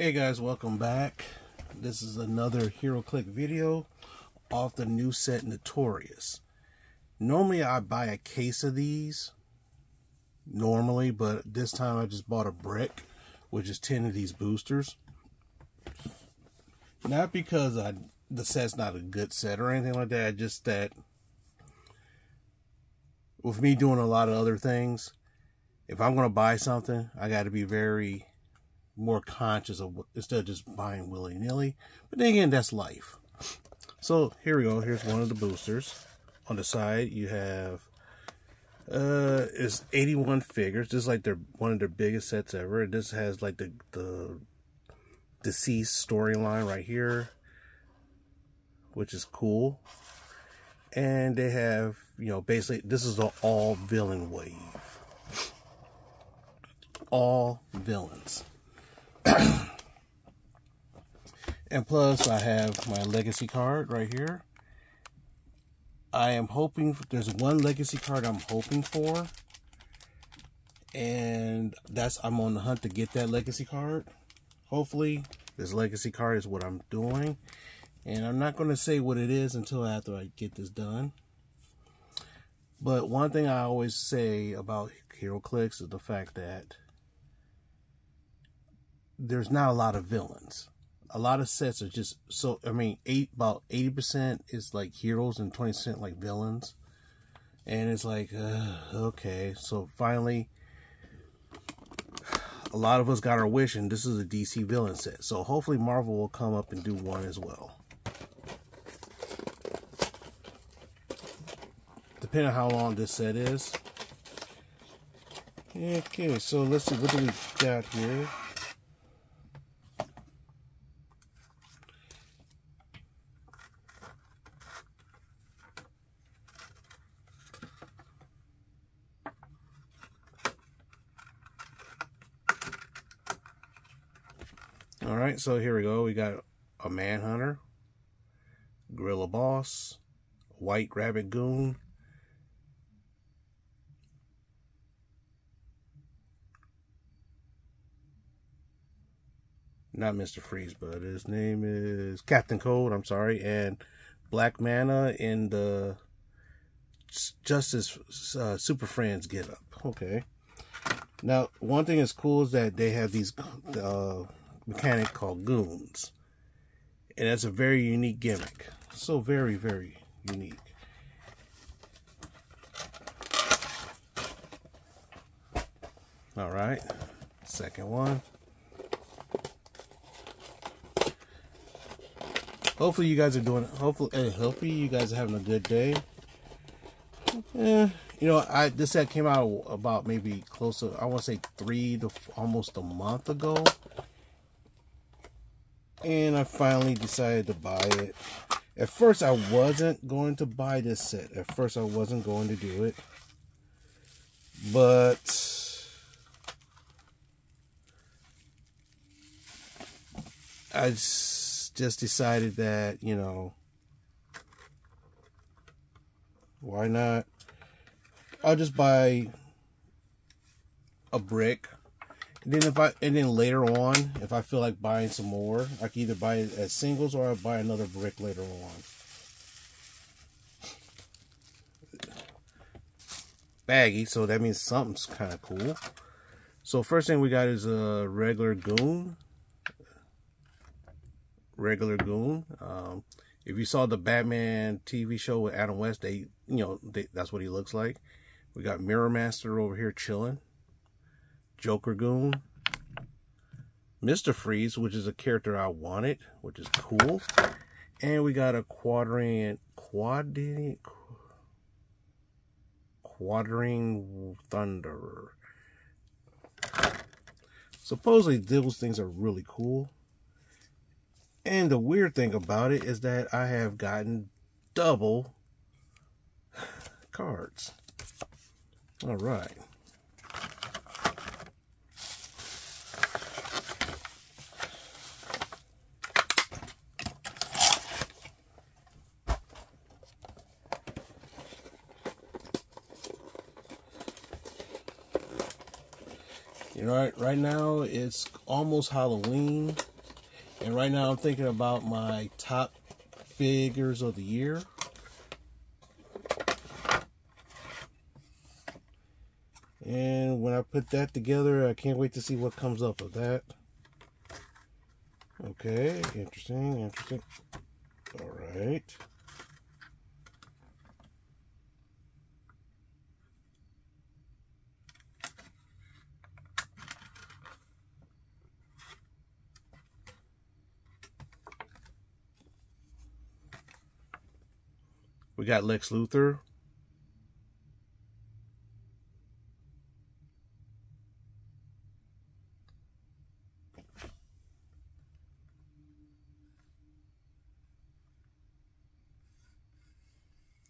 Hey guys, welcome back. This is another HeroClix video off the new set Notorious. Normally I buy a case of these, normally, but this time I just bought a brick, which is 10 of these boosters. Not because I the set's not a good set or anything like that, just that with me doing a lot of other things, if I'm going to buy something, I got to be very more conscious of instead of just buying willy nilly. But then again, that's life. So here we go. Here's one of the boosters. On the side, you have uh is 81 figures. This is like their one of their biggest sets ever. This has like the the DCeased storyline right here, which is cool. And they have, you know, basically this is the all villain wave. All villains. and plus, I have my legacy card right here. I am hoping, there's one legacy card I'm hoping for. And that's, I'm on the hunt to get that legacy card. Hopefully, this legacy card is what I'm doing. And I'm not going to say what it is until after I get this done. But one thing I always say about HeroClix is the fact that there's not a lot of villains. A lot of sets are just so. I mean, eight about eighty percent is like heroes and twenty percent like villains, and it's like uh, okay. So finally, a lot of us got our wish, and this is a DC villain set. So hopefully, Marvel will come up and do one as well. Depending on how long this set is. Okay, so let's see what do we got here. All so here we go. We got a Manhunter, Gorilla Boss, White Rabbit Goon, not Mr. Freeze, but his name is Captain Cold, I'm sorry, and Black Manta in the Justice uh, Super Friends get up. Okay. Now, one thing that's cool is that they have these uh, mechanic called goons. And that's a very unique gimmick. So very, very unique. All right. Second one. Hopefully you guys are doing hopefully hey, hopefully you guys are having a good day. Yeah, you know, I this set came out about maybe close to I want to say 3 to almost a month ago and I finally decided to buy it. At first, I wasn't going to buy this set. At first, I wasn't going to do it. But I just decided that, you know, why not? I'll just buy a brick and then if I and then later on, if I feel like buying some more, I can either buy it as singles or I'll buy another brick later on. Baggy, so that means something's kind of cool. So first thing we got is a regular goon. Regular goon. Um, if you saw the Batman TV show with Adam West, they you know they, that's what he looks like. We got Mirror Master over here chilling. Joker Goon, Mr. Freeze, which is a character I wanted, which is cool. And we got a quadrant, quadrant, quadrant Thunderer. Supposedly those things are really cool. And the weird thing about it is that I have gotten double cards. All right. You know, right, right now it's almost Halloween. And right now I'm thinking about my top figures of the year. And when I put that together, I can't wait to see what comes up of that. Okay, interesting, interesting. All right. We got Lex Luthor.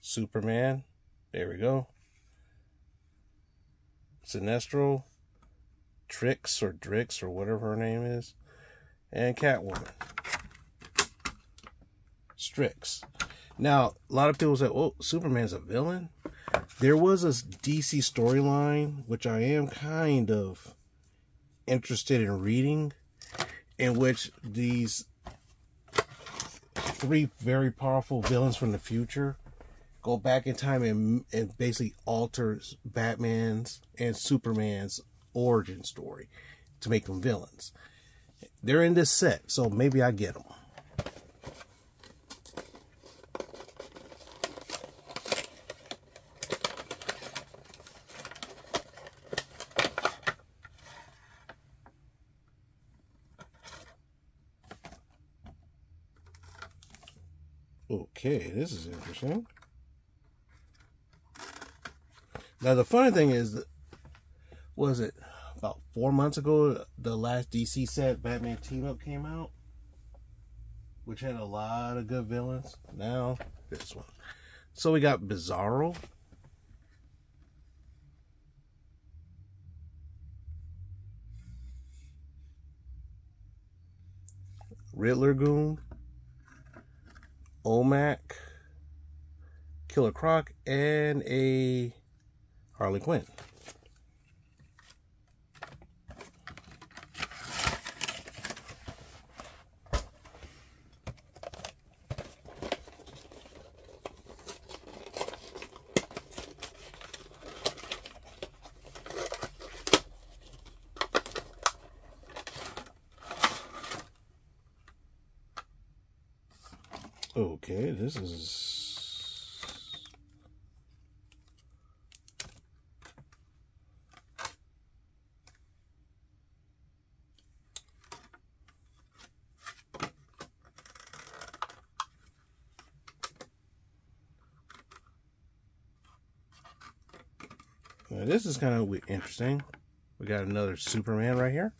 Superman. There we go. Sinestro. Trix or Drix or whatever her name is. And Catwoman. Strix. Now, a lot of people say, oh, Superman's a villain. There was a DC storyline, which I am kind of interested in reading, in which these three very powerful villains from the future go back in time and, and basically alters Batman's and Superman's origin story to make them villains. They're in this set, so maybe I get them. Okay, this is interesting. Now the funny thing is, was it about four months ago the last DC set Batman Team Up came out, which had a lot of good villains. Now this one. So we got Bizarro. Riddler Goon. OMAC, Killer Croc, and a Harley Quinn. Okay, this is... Now this is kind of interesting. We got another Superman right here.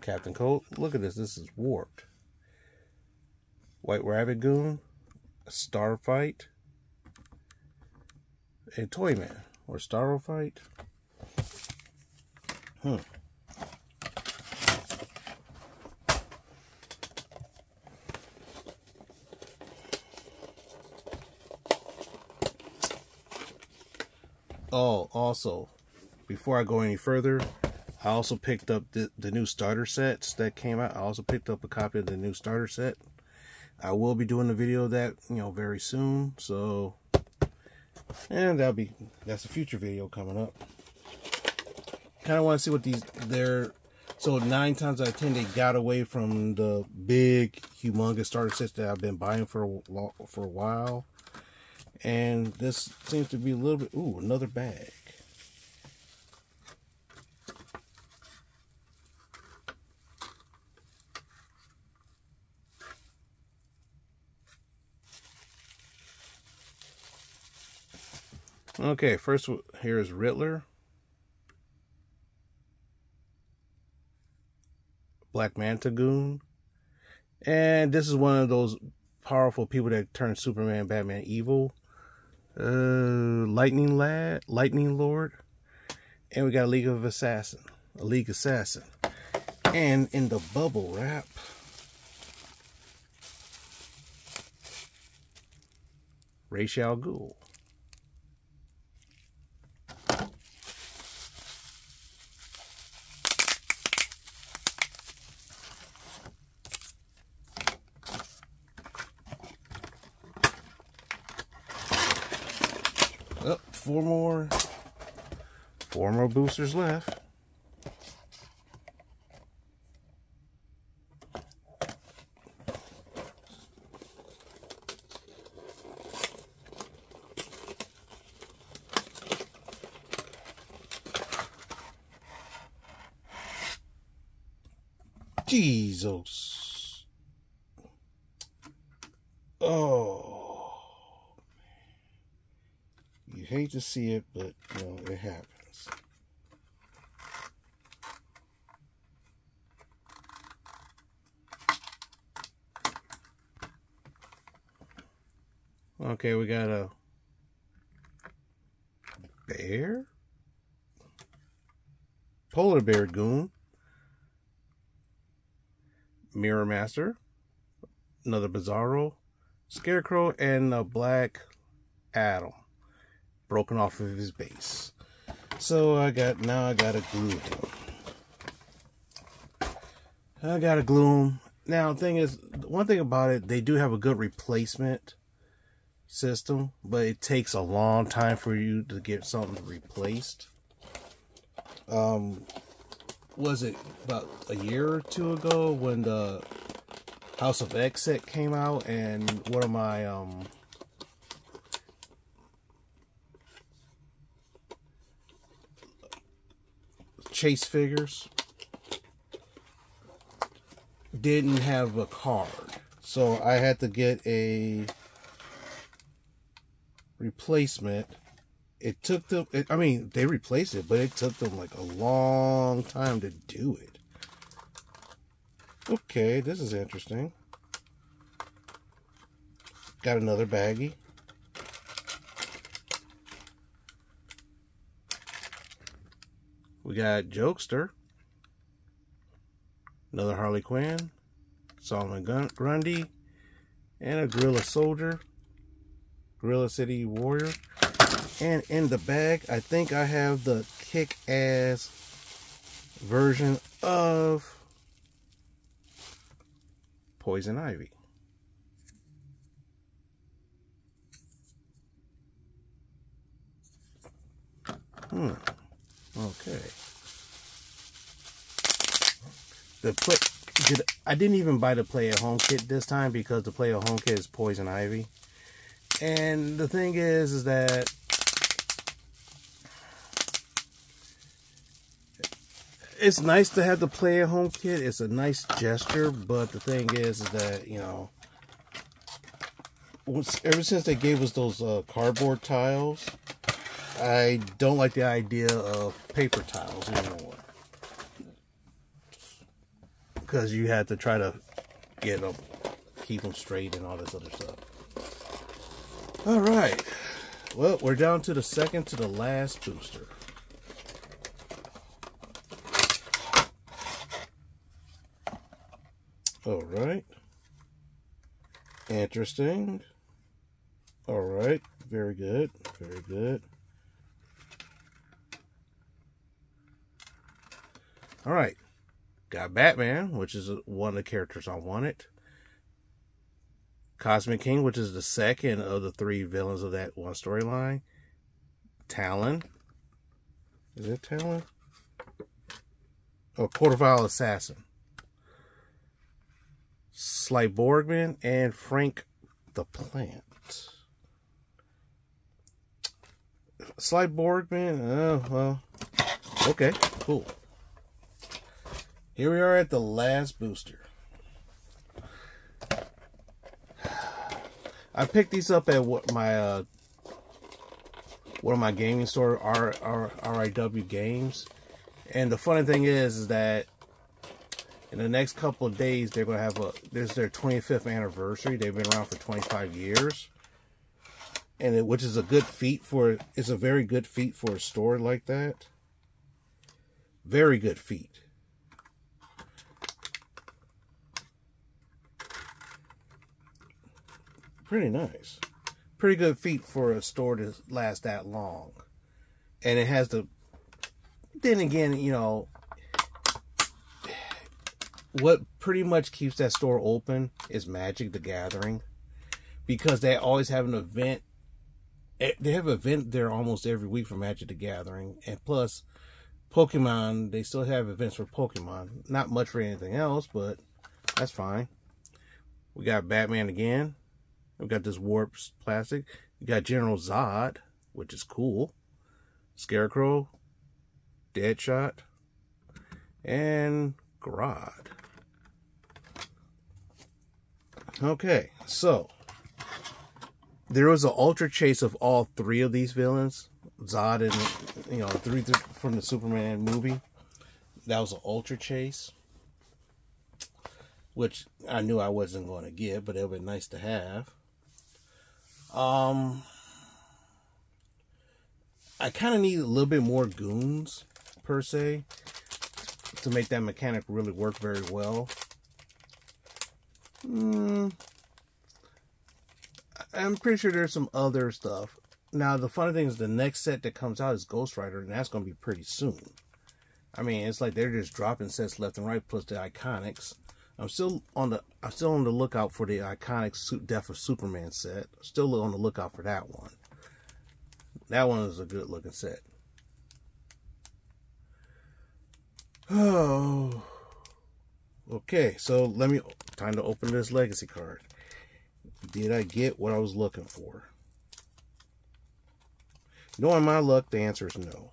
Captain Cold. Look at this. This is warped. White Rabbit Goon, Starfight, a Toyman, or Starfight. Hmm. Oh, also, before I go any further, I also picked up the, the new starter sets that came out. I also picked up a copy of the new starter set. I will be doing a video of that, you know, very soon. So, and that'll be, that's a future video coming up. Kind of want to see what these, they're, so nine times out of ten, they got away from the big, humongous starter sets that I've been buying for a, for a while. And this seems to be a little bit, ooh, another bag. Okay, first here is Riddler. Black Manta Goon. And this is one of those powerful people that turn Superman, Batman evil. Uh, Lightning Lad, Lightning Lord. And we got a League of Assassin. A League Assassin. And in the bubble wrap, Ra's al Ghul. Four more, four more boosters left. Jesus. Oh. You hate to see it, but you know, it happens. Okay, we got a bear? Polar bear goon. Mirror Master, another Bizarro, Scarecrow, and a Black Adam broken off of his base. So I got now I gotta glue him. I gotta glue him. Now the thing is, one thing about it, they do have a good replacement system, but it takes a long time for you to get something replaced. Um, was it about a year or two ago when the House of set came out and one of my um chase figures didn't have a card. So I had to get a replacement. It took them it, i mean they replaced it but it took them like a long time to do it. Okay this is interesting. Got another baggie got jokester another harley quinn solomon grundy and a gorilla soldier gorilla city warrior and in the bag, I think I have the kick-ass version of Poison Ivy. Hmm. Okay. The play did I didn't even buy the play at home kit this time because the play at home kit is Poison Ivy. And the thing is is that it's nice to have the play at home kit. It's a nice gesture, but the thing is, is that you know, ever since they gave us those uh, cardboard tiles, I don't like the idea of paper tiles anymore because you had to try to get them, keep them straight, and all this other stuff. All right, well, we're down to the second to the last booster. All right. Interesting. All right. Very good. Very good. All right. Got Batman, which is one of the characters I wanted. Cosmic King, which is the second of the three villains of that one storyline. Talon. Is it Talon? Oh, Court of Owls Assassin. Sly Borgman, and Frank the Plant. Sly Borgman, oh, well, okay, cool. Here we are at the last booster. I picked these up at what my uh, one of my gaming store R, R, RIW games, and the funny thing is, is that in the next couple of days, they're to have a, this is their 25th anniversary. They've been around for 25 years. And it, which is a good feat for, it's a very good feat for a store like that. Very good feat. Pretty nice. Pretty good feat for a store to last that long. And it has the, then again, you know, what pretty much keeps that store open is Magic the Gathering because they always have an event eh, they have an event there almost every week for Magic the Gathering, and plus Pokemon, they still have events for Pokemon. Not much for anything else, but that's fine. We got Batman again. We got this Warps plastic. We got General Zod, which is cool. Scarecrow, Deadshot, and Grodd. Okay, so there was an ultra chase of all three of these villains. Zod and you know three from the Superman movie. That was an ultra chase, which I knew I wasn't going to get, but it would be nice to have. Um, I kind of need a little bit more goons per se to make that mechanic really work very well. Hmm. I'm pretty sure there's some other stuff. Now, the funny thing is the next set that comes out is Ghost Rider, and that's going to be pretty soon. I mean, it's like they're just dropping sets left and right, plus the Iconix. I'm still on the I'm still on the lookout for the iconic suit Death of Superman set. Still on the lookout for that one. That one is a good looking set. Oh. Okay, so let me time to open this legacy card. Did I get what I was looking for? Knowing my luck, the answer is no.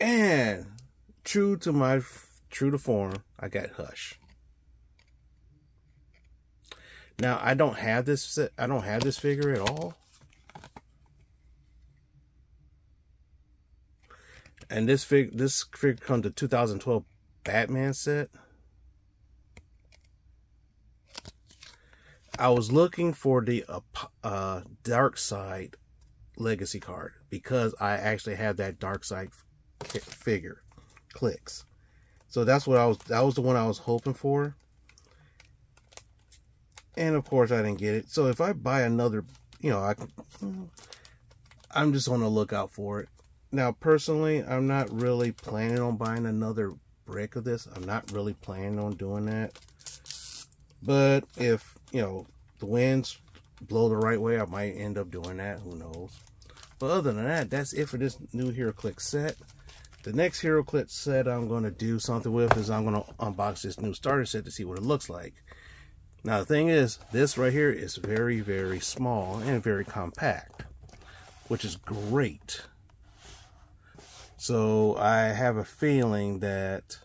And true to my true to form, I got Hush. Now I don't have this. I don't have this figure at all. And this fig this figure comes to 2012 Batman set. I was looking for the uh, uh, Darkseid Legacy card because I actually have that Darkseid figure, clicks. So that's what I was. That was the one I was hoping for. And of course, I didn't get it. So if I buy another, you know, I, I'm just on the lookout for it. Now, personally, I'm not really planning on buying another brick of this. I'm not really planning on doing that. But if, you know, the winds blow the right way, I might end up doing that. Who knows? But other than that, that's it for this new HeroClix set. The next HeroClix set I'm going to do something with is I'm going to unbox this new starter set to see what it looks like. Now the thing is, this right here is very, very small and very compact, which is great. So I have a feeling that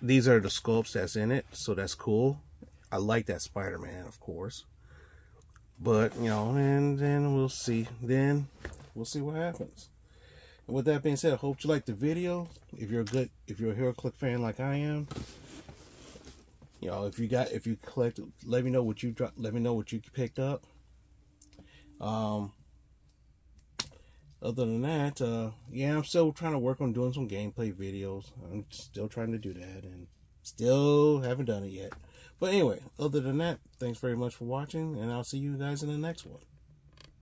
these are the sculpts that's in it, so that's cool. I like that Spider-Man, of course. But, you know, and then we'll see. Then we'll see what happens. And with that being said, I hope you liked the video. If you're a good, if you're a Hero Click fan like I am, you know, if you got, if you collect, let me know what you, let me know what you picked up. Um, other than that, uh, yeah, I'm still trying to work on doing some gameplay videos. I'm still trying to do that and still haven't done it yet. But anyway, other than that, thanks very much for watching, and I'll see you guys in the next one.